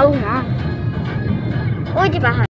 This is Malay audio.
tahu nga. Oh, di bahan.